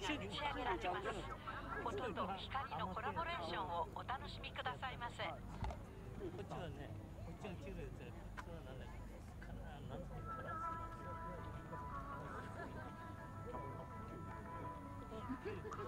せて花火が打ち上げられます音と光のコラボレーションをお楽しみくださいませ。こっちはね、こっちが切るやつ、それはなだっけ、か？な、なんていうかな。